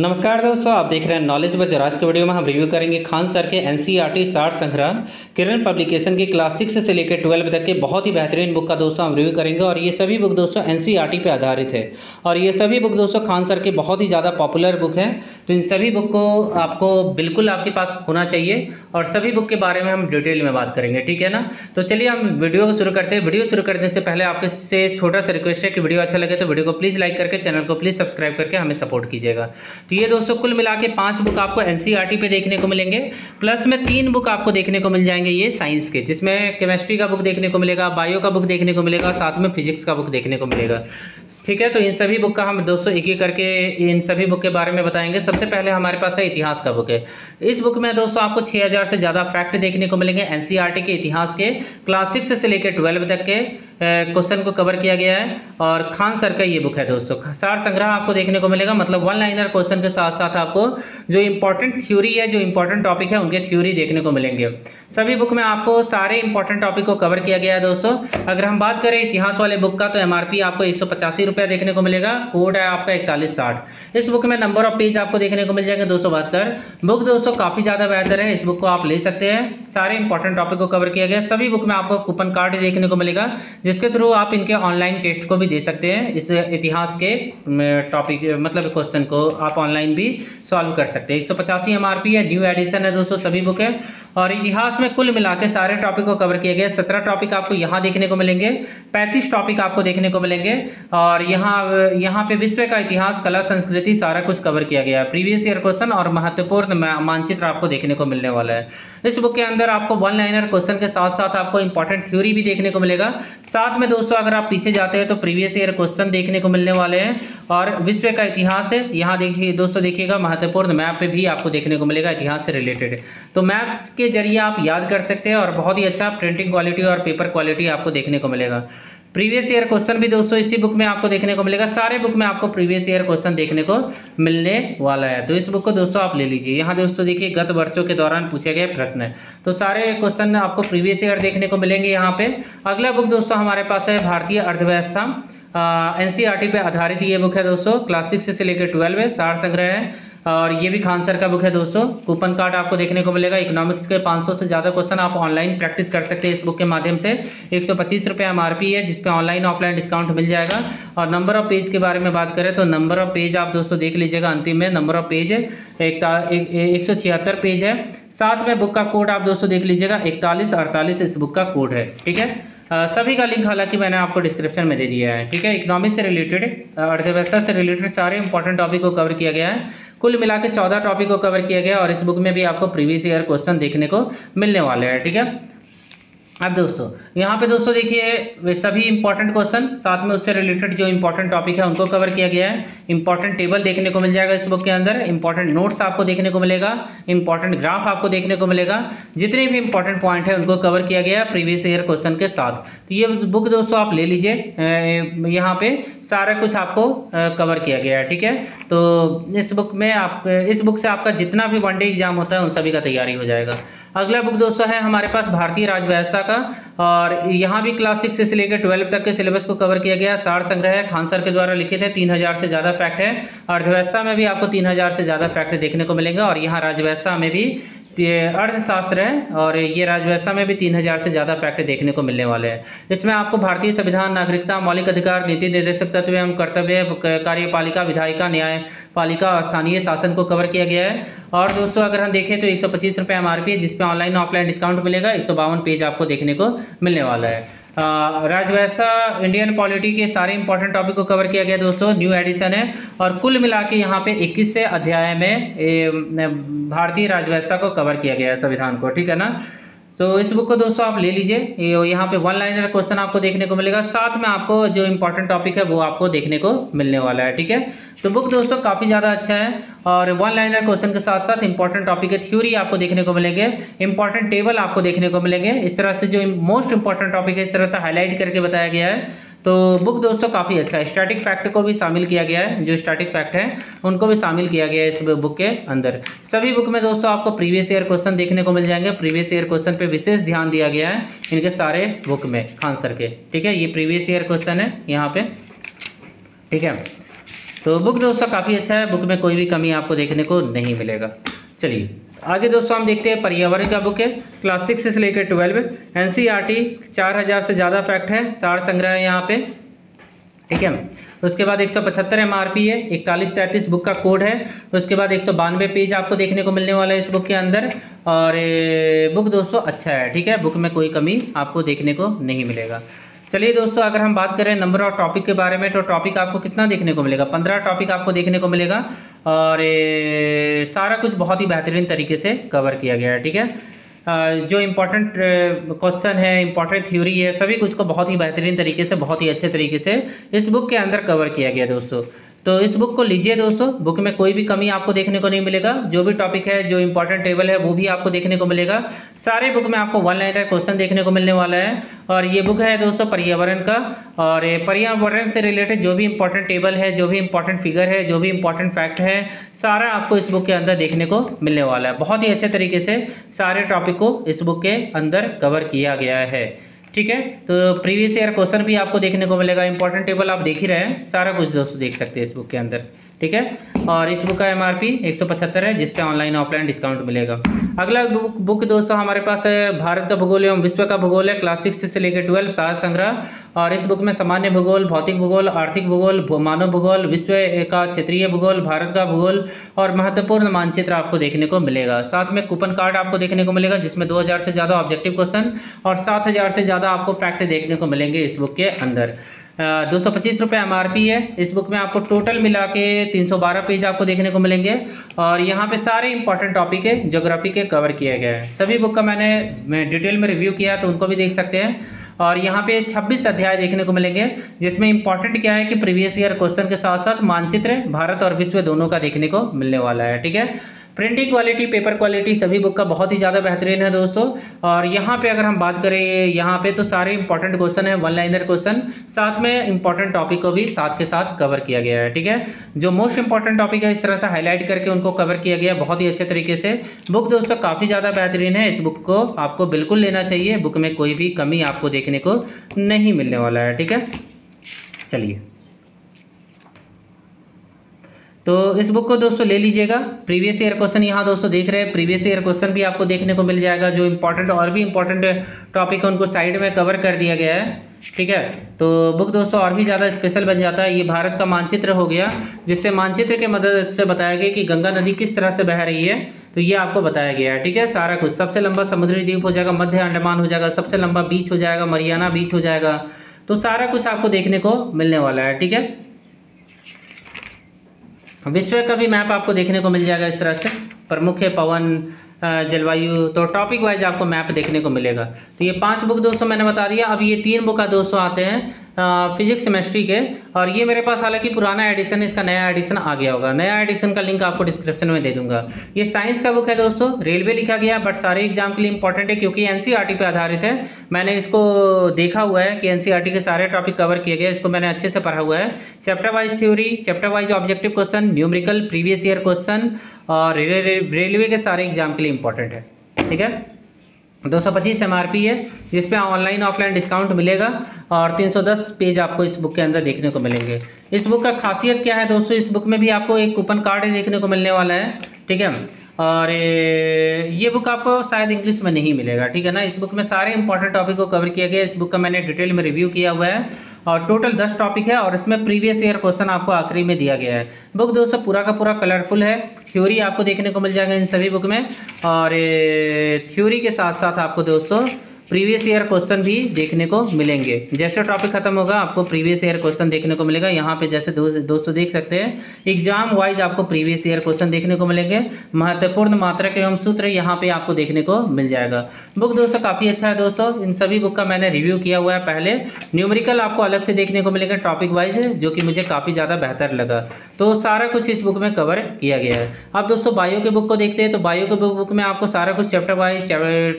नमस्कार दोस्तों, आप देख रहे हैं नॉलेज बज आज के वीडियो में हम रिव्यू करेंगे खान सर के एन सी आर टी साठ संग्रह, किरण पब्लिकेशन की क्लास सिक्स से लेकर ट्वेल्व तक के बहुत ही बेहतरीन बुक का दोस्तों हम रिव्यू करेंगे और ये सभी बुक दोस्तों एन सी आर टी पे आधारित है। और ये सभी बुक दोस्तों खान सर के बहुत ही ज़्यादा पॉपुलर बुक है तो इन सभी बुक को आपको बिल्कुल आपके पास होना चाहिए और सभी बुक के बारे में हम डिटेल में बात करेंगे, ठीक है ना? तो चलिए हम वीडियो को शुरू करते हैं। वीडियो शुरू करने से पहले आपके से छोटा सा रिक्वेस्ट है कि वीडियो अच्छा लगे तो वीडियो को प्लीज़ लाइक करके, चैनल को प्लीज़ सब्सक्राइब करके हमें सपोर्ट कीजिएगा। तो ये दोस्तों कुल मिला के पाँच बुक आपको एनसीईआरटी पे देखने को मिलेंगे। प्लस में तीन बुक आपको देखने को मिल जाएँगे ये साइंस के, जिसमें केमिस्ट्री का बुक देखने को मिलेगा, बायो का बुक देखने को मिलेगा, साथ में फिजिक्स का बुक देखने को मिलेगा। ठीक है तो इन सभी बुक का हम दोस्तों एक एक करके इन सभी बुक के बारे में बताएँगे। सबसे पहले हमारे पास है इतिहास का बुक है। इस बुक में दोस्तों आपको 6000 से ज़्यादा फैक्ट देखने को मिलेंगे एनसीईआरटी के इतिहास के क्लास सिक्स से लेकर ट्वेल्व तक के क्वेश्चन को कवर किया गया है और खान सर का ये बुक है दोस्तों। सार संग्रह आपको देखने को मिलेगा मतलब वन लाइनर क्वेश्चन के साथ साथ आपको जो इंपॉर्टेंट थ्योरी है, जो इंपॉर्टेंट टॉपिक है, उनके थ्योरी देखने को मिलेंगे। सभी बुक में आपको सारे इंपॉर्टेंट टॉपिक को कवर किया गया है दोस्तों। अगर हम बात करें इतिहास वाले बुक का तो एमआरपी आपको एक रुपया देखने को मिलेगा कोड है आपका इकतालीस साठ। इस बुक में नंबर ऑफ़ पेज आपको देखने को मिल जाएँगे, दो सौ बहत्तर। बुक दोस्तों काफ़ी ज़्यादा बेहतर है, इस बुक को आप ले सकते हैं। सारे इंपॉर्टेंट टॉपिक को कवर किया गया। सभी बुक में आपको कूपन कार्ड देखने को मिलेगा जिसके थ्रू आप इनके ऑनलाइन टेस्ट को भी दे सकते हैं। इस इतिहास के टॉपिक मतलब क्वेश्चन को आप ऑनलाइन भी सॉल्व कर सकते हैं। एक सौ पचासी एम है न्यू एडिशन है दोस्तों, सभी बुक है। और इतिहास में कुल मिला के सारे टॉपिक को कवर किए गए। सत्रह टॉपिक आपको यहाँ देखने को मिलेंगे, पैंतीस टॉपिक आपको देखने को मिलेंगे और यहाँ यहाँ पे विश्व का इतिहास, कला, संस्कृति सारा कुछ कवर किया गया है। प्रीवियस ईयर क्वेश्चन और महत्वपूर्ण मानचित्र आपको देखने को मिलने वाला है। इस बुक के अंदर आपको वन लाइनर क्वेश्चन के साथ साथ आपको इंपॉर्टेंट थ्योरी भी देखने को मिलेगा। साथ में दोस्तों, अगर आप पीछे जाते हैं तो प्रीवियस ईयर क्वेश्चन देखने को मिलने वाले हैं और विश्व का इतिहास है, यहाँ देखिए, दोस्तों देखिएगा, महत्वपूर्ण मैप पे भी आपको देखने को मिलेगा, इतिहास से रिलेटेड तो मैप्स के ज़रिए आप याद कर सकते हैं और बहुत ही अच्छा प्रिंटिंग क्वालिटी और पेपर क्वालिटी आपको देखने को मिलेगा। प्रीवियस ईयर क्वेश्चन भी दोस्तों इसी बुक में आपको देखने को मिलेगा। सारे बुक में आपको प्रीवियस ईयर क्वेश्चन देखने को मिलने वाला है। तो इस बुक को दोस्तों आप ले लीजिए। यहाँ दोस्तों देखिए, गत वर्षों के दौरान पूछे गए प्रश्न है। तो सारे क्वेश्चन आपको प्रीवियस ईयर देखने को मिलेंगे यहाँ पे। अगला बुक दोस्तों हमारे पास है भारतीय अर्थव्यवस्था एन पे आधारित ये बुक है दोस्तों। क्लास सिक्स से लेकर ट्वेल्व है सार संग्रह है। और ये भी खान सर का बुक है दोस्तों। कूपन कार्ड आपको देखने को मिलेगा। इकोनॉमिक्स के 500 से ज़्यादा क्वेश्चन आप ऑनलाइन प्रैक्टिस कर सकते हैं इस बुक के माध्यम से। एक सौ पच्चीस है जिसपे ऑनलाइन ऑफलाइन डिस्काउंट मिल जाएगा। और नंबर ऑफ़ पेज के बारे में बात करें तो नंबर ऑफ़ पेज आप दोस्तों देख लीजिएगा। अंतिम में नंबर ऑफ़ पेज एक एक पेज है। साथ में बुक का कोड आप दोस्तों देख लीजिएगा, इकतालीस, अड़तालीस इस बुक का कोड है, ठीक है? सभी का लिंक हालाँकि मैंने आपको डिस्क्रिप्शन में दे दिया है, ठीक है? इकोनॉमिक्स से रिलेटेड अर्थव्यवस्था से रिलेटेड सारे इंपॉर्टेंट टॉपिक को कवर किया गया है। कुल मिला के चौदह टॉपिक को कवर किया गया और इस बुक में भी आपको प्रीवियस ईयर क्वेश्चन देखने को मिलने वाले हैं, ठीक है? अब दोस्तों, यहाँ पे दोस्तों देखिए सभी इंपॉर्टेंट क्वेश्चन साथ में उससे रिलेटेड जो इंपॉर्टेंट टॉपिक है, उनको कवर किया गया है। इंपॉर्टेंट टेबल देखने को मिल जाएगा इस बुक के अंदर। इंपॉर्टेंट नोट्स आपको देखने को मिलेगा। इंपॉर्टेंट ग्राफ आपको देखने को मिलेगा। जितने भी इंपॉर्टेंट पॉइंट है, उनको कवर किया गया है प्रीवियस ईयर क्वेश्चन के साथ। तो ये बुक दोस्तों आप ले लीजिए। यहाँ पे सारा कुछ आपको कवर किया गया है, ठीक है? तो इस बुक में आप, इस बुक से आपका जितना भी वनडे एग्ज़ाम होता है, उन सभी का तैयारी हो जाएगा। अगला बुक दोस्तों है हमारे पास भारतीय राजव्यवस्था का, और यहाँ भी क्लास सिक्स से लेकर ट्वेल्व तक के सिलेबस को कवर किया गया। सार संग्रह है, खान सर के द्वारा लिखे थे तीन हज़ार से ज़्यादा फैक्ट है। अर्थव्यवस्था में भी आपको तीन हज़ार से ज़्यादा फैक्ट देखने को मिलेंगे, और यहाँ राजव्यवस्था में भी अर्थशास्त्र है और ये राजव्यवस्था में भी तीन हज़ार से ज़्यादा फैक्ट देखने को मिलने वाले हैं। इसमें आपको भारतीय संविधान, नागरिकता, मौलिक अधिकार, नीति निर्देशक तत्व एवं कर्तव्य, कार्यपालिका, विधायिका, न्याय पालिका और स्थानीय शासन को कवर किया गया है। और दोस्तों, अगर हम देखें तो एक सौ पच्चीस रुपये एम आर पी है, जिसपे ऑनलाइन ऑफलाइन डिस्काउंट मिलेगा। एक सौ बावन पेज आपको देखने को मिलने वाला है। राजव्यवस्था इंडियन पॉलिटी के सारे इंपॉर्टेंट टॉपिक को कवर किया गया दोस्तों न्यू एडिशन है। और कुल मिला के यहाँ पे 21 से अध्याय में भारतीय राजव्यवस्था को कवर किया गया है संविधान को, ठीक है ना? तो इस बुक को दोस्तों आप ले लीजिए। यहाँ पे वन लाइनर क्वेश्चन आपको देखने को मिलेगा। साथ में आपको जो इम्पोर्टेंट टॉपिक है, वो आपको देखने को मिलने वाला है, ठीक है? तो बुक दोस्तों काफ़ी ज़्यादा अच्छा है और वन लाइनर क्वेश्चन के साथ साथ इंपॉर्टेंट टॉपिक है थ्योरी आपको देखने को मिलेंगे। इंपॉर्टेंट टेबल आपको देखने को मिलेंगे। इस तरह से जो मोस्ट इंपॉर्टेंट टॉपिक है, इस तरह से हाईलाइट करके बताया गया है। तो बुक दोस्तों काफ़ी अच्छा है। स्टैटिक फैक्ट को भी शामिल किया गया है। जो स्टैटिक फैक्ट है, उनको भी शामिल किया गया है इस बुक के अंदर। सभी बुक में दोस्तों आपको प्रीवियस ईयर क्वेश्चन देखने को मिल जाएँगे। प्रीवियस ईयर क्वेश्चन पे विशेष ध्यान दिया गया है इनके सारे बुक में खान सर के। ठीक है? ये प्रीवियस ईयर क्वेश्चन है यहाँ पे। ठीक है? तो बुक दोस्तों काफ़ी अच्छा है। बुक में कोई भी कमी आपको देखने को नहीं मिलेगा। चलिए। आगे दोस्तों हम देखते हैं पर्यावरण का बुक है। क्लास सिक्स से लेकर twelve N C R T चार हज़ार से ज़्यादा फैक्ट है। सार संग्रह है यहाँ पे। ठीक है? उसके बाद एक सौ पचहत्तर एम आर पी है। इकतालीस तैंतीस बुक का कोड है। उसके बाद एक सौ बानवे पेज आपको देखने को मिलने वाला है इस बुक के अंदर। और बुक दोस्तों अच्छा है। ठीक है? बुक में कोई कमी आपको देखने को नहीं मिलेगा। चलिए दोस्तों अगर हम बात करें नंबर ऑफ़ टॉपिक के बारे में तो टॉपिक आपको कितना देखने को मिलेगा? पंद्रह टॉपिक आपको देखने को मिलेगा और ए, सारा कुछ बहुत ही बेहतरीन तरीके से कवर किया गया है ठीक है? जो इम्पोर्टेंट क्वेश्चन है इम्पोर्टेंट थ्योरी है सभी कुछ को बहुत ही बेहतरीन तरीके से बहुत ही अच्छे तरीके से इस बुक के अंदर कवर किया गया दोस्तों। तो इस बुक को लीजिए दोस्तों। बुक में कोई भी कमी आपको देखने को नहीं मिलेगा। जो भी टॉपिक है, जो इंपॉर्टेंट टेबल है, वो भी आपको देखने को मिलेगा। सारे बुक में आपको वन लाइनर क्वेश्चन देखने को मिलने वाला है। और ये बुक है दोस्तों पर्यावरण का। और पर्यावरण से रिलेटेड जो भी इंपॉर्टेंट टेबल है, जो भी इंपॉर्टेंट फिगर है, जो भी इंपॉर्टेंट फैक्ट है, सारा आपको इस बुक के अंदर देखने को मिलने वाला है। बहुत ही अच्छे तरीके से सारे टॉपिक को इस बुक के अंदर कवर किया गया है। ठीक है? तो प्रीवियस ईयर क्वेश्चन भी आपको देखने को मिलेगा। इंपॉर्टेंट टेबल आप देख ही रहे हैं। सारा कुछ दोस्तों देख सकते हैं इस बुक के अंदर। ठीक है? और इस बुक का एम आर पी है जिस पे ऑनलाइन ऑफलाइन डिस्काउंट मिलेगा। अगला बुक बुक दोस्तों, हमारे पास है भारत का भूगोल एवं विश्व का भूगोल है क्लास सिक्स से लेकर ट्वेल्व सार संग्रह। और इस बुक में सामान्य भूगोल, भौतिक भूगोल, आर्थिक भूगोल मानव भूगोल, विश्व का क्षेत्रीय भूगोल, भारत का भूगोल और महत्वपूर्ण मानचित्र आपको देखने को मिलेगा। साथ में कूपन कार्ड आपको देखने को मिलेगा, जिसमें दो हज़ार से ज़्यादा ऑब्जेक्टिव क्वेश्चन और सात हज़ार से ज़्यादा आपको फैक्ट देखने को मिलेंगे इस बुक के अंदर। दो सौ पच्चीस रुपये एम है। इस बुक में आपको टोटल मिला के तीन सौ बारह पेज आपको देखने को मिलेंगे। और यहाँ पे सारे इंपॉर्टेंट टॉपिक है जोग्राफी के कवर किया गया है। सभी बुक का मैंने डिटेल में रिव्यू किया तो उनको भी देख सकते हैं। और यहाँ पे 26 अध्याय देखने को मिलेंगे, जिसमें इंपॉर्टेंट क्या है कि प्रीवियस ईयर क्वेश्चन के साथ साथ मानचित्र, भारत और विश्व दोनों का देखने को मिलने वाला है, ठीक है? प्रिंटिंग क्वालिटी पेपर क्वालिटी सभी बुक का बहुत ही ज़्यादा बेहतरीन है दोस्तों। और यहाँ पे अगर हम बात करें, यहाँ पे तो सारे इंपॉर्टेंट क्वेश्चन है वन लाइनर क्वेश्चन साथ में इंपॉर्टेंट टॉपिक को भी साथ के साथ कवर किया गया है, ठीक है? जो मोस्ट इंपॉर्टेंट टॉपिक है, इस तरह से हाईलाइट करके उनको कवर किया गया बहुत ही अच्छे तरीके से। बुक दोस्तों काफ़ी ज़्यादा बेहतरीन है, इस बुक को आपको बिल्कुल लेना चाहिए। बुक में कोई भी कमी आपको देखने को नहीं मिलने वाला है, ठीक है? चलिए। तो इस बुक को दोस्तों ले लीजिएगा। प्रीवियस ईयर क्वेश्चन यहाँ दोस्तों देख रहे हैं। प्रीवियस ईयर क्वेश्चन भी आपको देखने को मिल जाएगा, जो इंपॉर्टेंट और भी इंपॉर्टेंट टॉपिक है, उनको साइड में कवर कर दिया गया है। ठीक है? तो बुक दोस्तों और भी ज़्यादा स्पेशल बन जाता है। ये भारत का मानचित्र हो गया, जिससे मानचित्र की मदद से बताया गया कि गंगा नदी किस तरह से बह रही है। तो ये आपको बताया गया है। ठीक है? सारा कुछ। सबसे लंबा समुद्री द्वीप हो जाएगा, मध्य अंडमान हो जाएगा, सबसे लंबा बीच हो जाएगा, मरियाना बीच हो जाएगा। तो सारा कुछ आपको देखने को मिलने वाला है। ठीक है? विश्व का भी मैप आपको देखने को मिल जाएगा इस तरह से। प्रमुख है पवन जलवायु तो टॉपिक वाइज आपको मैप देखने को मिलेगा। तो ये पाँच बुक दोस्तों मैंने बता दिया। अब ये तीन बुक का दोस्तों आते हैं। फिजिक्स सेमेस्ट्री के, और ये मेरे पास हालाँकि पुराना एडिशन है, इसका नया एडिशन आ गया होगा। नया एडिशन का लिंक आपको डिस्क्रिप्शन में दे दूँगा। ये साइंस का बुक है दोस्तों रेलवे लिखा गया बट सारे एग्ज़ाम के लिए इंपॉर्टेंट है, क्योंकि एन e पे आधारित है। मैंने इसको देखा हुआ है कि एन e के सारे टॉपिक कवर किए गए, इसको मैंने अच्छे से पढ़ा हुआ है। Chapter wise theory chapter wise objective question numerical previous year question और रेलवे के सारे एग्ज़ाम के लिए इंपॉर्टेंट है। ठीक है? दो सौ पच्चीस एम आर पी है, जिसपे ऑनलाइन ऑफलाइन डिस्काउंट मिलेगा और 310 पेज आपको इस बुक के अंदर देखने को मिलेंगे। इस बुक का खासियत क्या है दोस्तों? इस बुक में भी आपको एक कूपन कार्ड देखने को मिलने वाला है, ठीक है? और ये बुक आपको शायद इंग्लिश में नहीं मिलेगा, ठीक है ना? इस बुक में सारे इंपॉर्टेंट टॉपिक को कवर किया गया इस बुक का मैंने डिटेल में रिव्यू किया हुआ है। और टोटल दस टॉपिक है और इसमें प्रीवियस ईयर क्वेश्चन आपको आखिरी में दिया गया है। बुक दोस्तों, पूरा का पूरा कलरफुल है। थ्योरी आपको देखने को मिल जाएगा इन सभी बुक में। और थ्योरी के साथ साथ आपको दोस्तों प्रीवियस ईयर क्वेश्चन भी देखने को मिलेंगे। जैसे टॉपिक खत्म होगा, आपको प्रीवियस ईयर क्वेश्चन देखने को मिलेगा। यहाँ पे जैसे दोस्तों देख सकते हैं एग्ज़ाम वाइज आपको प्रीवियस ईयर क्वेश्चन देखने को मिलेंगे। महत्वपूर्ण मात्रक एवं सूत्र यहाँ पे आपको देखने को मिल जाएगा। बुक दोस्तों काफ़ी अच्छा है दोस्तों। इन सभी बुक का मैंने रिव्यू किया हुआ है पहले। न्यूमरिकल आपको अलग से देखने को मिलेगा टॉपिक वाइज जो कि मुझे काफ़ी ज़्यादा बेहतर लगा। तो सारा कुछ इस बुक में कवर किया गया है। अब दोस्तों बायो के बुक को देखते हैं। तो बायो के बुक में आपको सारा कुछ chapter wise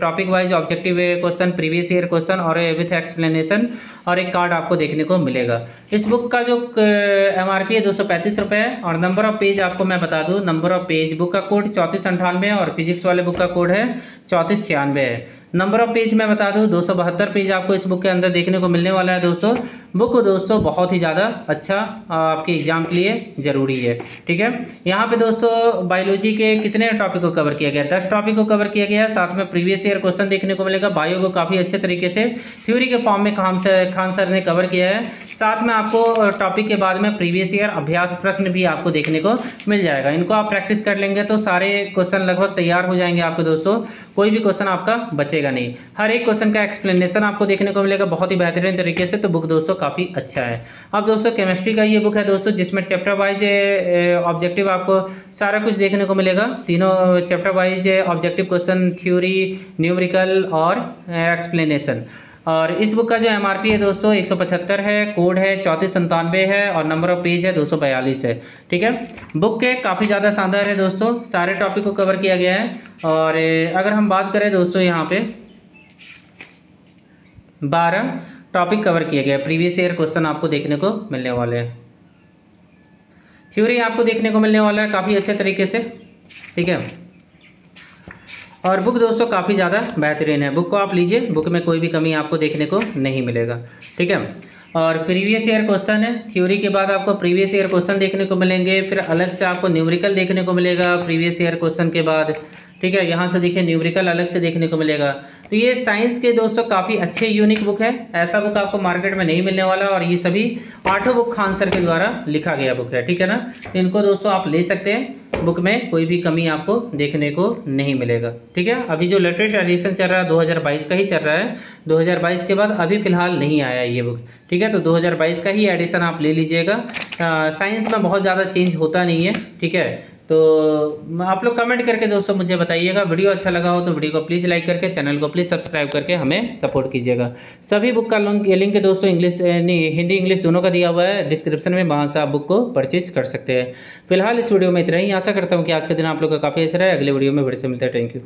topic wise objective question question previous year question और विथ एक्सप्लेनेशन और एक कार्ड आपको देखने को मिलेगा। इस बुक का जो एम आर पी है, दो सौ पैंतीस है, और नंबर ऑफ़ पेज आपको मैं बता दूँ नंबर ऑफ़ पेज बुक का कोड चौंतीस अंठानवे है और फिजिक्स वाले बुक का कोड है चौंतीस छियानवे है। नंबर ऑफ़ पेज मैं बता दूँ, दो सौ बहत्तर पेज आपको इस बुक के अंदर देखने को मिलने वाला है दोस्तों। बुक दोस्तों बहुत ही ज़्यादा अच्छा आपके एग्ज़ाम के लिए ज़रूरी है, ठीक है? यहाँ पे दोस्तों बायोलॉजी के कितने टॉपिक को कवर किया गया? दस टॉपिक को कवर किया गया साथ में प्रीवियस ईयर क्वेश्चन देखने को मिलेगा। बायो को काफ़ी अच्छे तरीके से थ्योरी के फॉर्म में खान सर खान सर ने कवर किया है। साथ में आपको टॉपिक के बाद में प्रीवियस ईयर अभ्यास प्रश्न भी आपको देखने को मिल जाएगा। इनको आप प्रैक्टिस कर लेंगे तो सारे क्वेश्चन लगभग तैयार हो जाएँगे आपके दोस्तों। कोई भी क्वेश्चन आपका बचेगा नहीं। हर एक क्वेश्चन का एक्सप्लेनेशन आपको देखने को मिलेगा बहुत ही बेहतरीन तरीके से। तो बुक दोस्तों काफ़ी अच्छा है। अब दोस्तों केमिस्ट्री का ये बुक है दोस्तों, जिसमें चैप्टर वाइज ऑब्जेक्टिव आपको सारा कुछ देखने को मिलेगा। तीनों chapter wise objective question theory numerical और एक्सप्लेनेशन और इस बुक का जो एमआरपी है दोस्तों, एक सौ पचहत्तर है कोड है चौंतीस संतानवे है और नंबर ऑफ़ पेज है दो सौ बयालीस है, ठीक है? बुक के काफ़ी ज़्यादा शानदार है दोस्तों, सारे टॉपिक को कवर किया गया है और अगर हम बात करें दोस्तों यहाँ पे, बारह टॉपिक कवर किए गए प्रीवियस ईयर क्वेश्चन आपको देखने को मिलने वाले हैं। थ्योरी आपको देखने को मिलने वाला है काफ़ी अच्छे तरीके से, ठीक है? और बुक दोस्तों काफ़ी ज़्यादा बेहतरीन है। बुक को आप लीजिए, बुक में कोई भी कमी आपको देखने को नहीं मिलेगा, ठीक है? और प्रीवियस ईयर क्वेश्चन है, थ्योरी के बाद आपको प्रीवियस ईयर क्वेश्चन देखने को मिलेंगे, फिर अलग से आपको न्यूमरिकल देखने को मिलेगा प्रीवियस ईयर क्वेश्चन के बाद, ठीक है? यहाँ से देखिए न्यूमरिकल अलग से देखने को मिलेगा। तो ये साइंस के दोस्तों काफ़ी अच्छे यूनिक बुक है। ऐसा बुक आपको मार्केट में नहीं मिलने वाला और ये सभी आठों बुक खान सर के द्वारा लिखा गया बुक है, ठीक है ना? तो इनको दोस्तों आप ले सकते हैं। बुक में कोई भी कमी आपको देखने को नहीं मिलेगा, ठीक है? अभी जो लेटेस्ट एडिशन चल रहा है 2022 का ही चल रहा है। 2022 के बाद अभी फ़िलहाल नहीं आया ये बुक ठीक है? तो 2022 का ही एडिशन आप ले लीजिएगा। साइंस में बहुत ज़्यादा चेंज होता नहीं है, ठीक है? तो आप लोग कमेंट करके दोस्तों मुझे बताइएगा। वीडियो अच्छा लगा हो तो वीडियो को प्लीज़ लाइक करके चैनल को प्लीज़ सब्सक्राइब करके हमें सपोर्ट कीजिएगा। सभी बुक का लिंक लिंक दोस्तों इंग्लिश हिंदी इंग्लिश दोनों का दिया हुआ है। डिस्क्रिप्शन में वहाँ से आप बुक को परचेज कर सकते हैं। फ़िलहाल इस वीडियो में इतना ही। आशा करता हूँ कि आज का दिन आप लोग का काफ़ी असर रहा। है अगले वीडियो में बड़े से मिलता है। Thank you